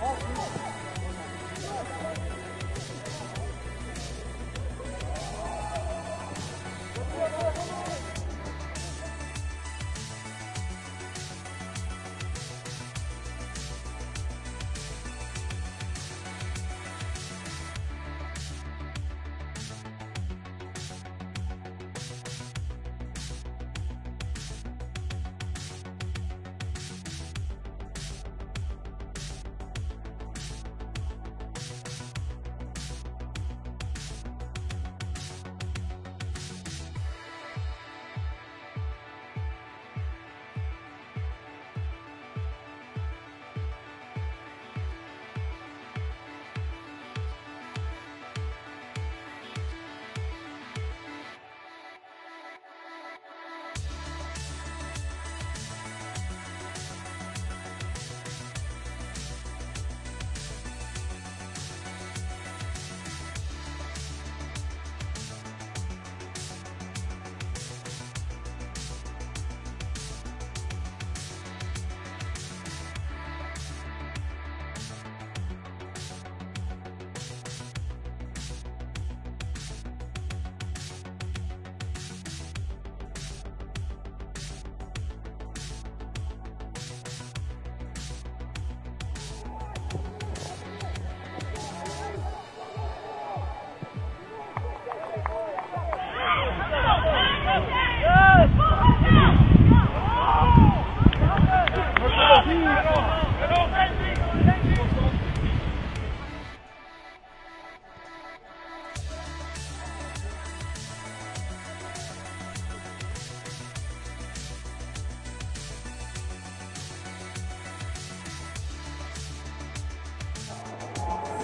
Ó,